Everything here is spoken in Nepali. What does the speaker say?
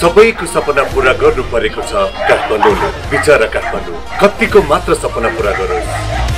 सबैको सपना पुरा गर्नु परेको छ काठमाडौँले। बिचरा काठमाडौँ। कतिको मात्र सपना पुरा गरोस्।